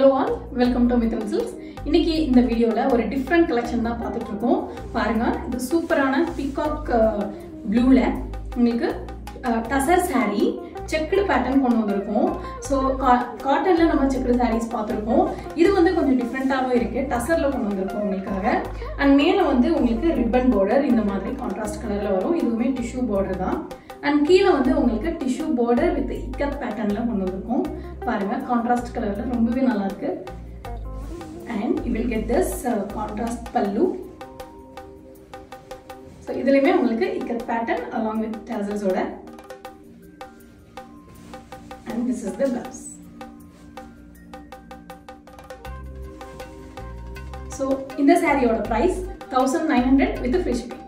Welcome to Mithran silks இன்னைக்கு இந்த வீடியோவில் ஒரு டிஃப்ரெண்ட் கலெக்ஷன் தான் பார்த்துட்டு இருக்கோம் பாருங்க இது சூப்பரான பிகாக் ப்ளூவில் உங்களுக்கு டசர் சாரீ செக்குடு பேட்டர்ன் கொண்டு வந்திருக்கோம். ஸோ காட்டனில் நம்ம செக்குடு சாரீஸ் பார்த்துருக்கோம். இது வந்து கொஞ்சம் டிஃப்ரெண்ட்டாகவும் இருக்குது டசரில் கொண்டு வந்திருக்கோம் உங்களுக்காக. அண்ட் மேலே வந்து உங்களுக்கு ரிப்பன் பார்டர் இந்த மாதிரி கான்ட்ராஸ்ட் கலரில் வரும். இதுவுமே டிஷ்யூ பார்டர் தான். அண்ட் கீழே வந்து உங்களுக்கு டிஷ்யூ பார்டர் வித் இக்கத் பேட்டர்னில் கொண்டு வந்திருக்கோம். பாருங்க கான்ட்ராஸ்ட் கலரில் ரொம்பவே நல்லா இருக்கு. And you will get this contrast pallu so இதுலேயுமே உங்களுக்கு ikat pattern along with டேசல்ஸோட and this is the blouse so இந்த சாரியோட price thousand nine hundred with free shipping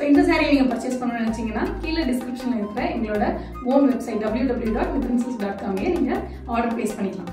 so இந்த சாரீ நீங்கள் பர்ச்சேஸ் பண்ணணும்னு நினச்சிங்கன்னா கீழே டிஸ்கிரிப்ஷனில் இருக்கிற எங்களோட own website W W dot dot காமே நீங்கள் ஆர்டர் ப்ளேஸ் பண்ணிக்கலாம்.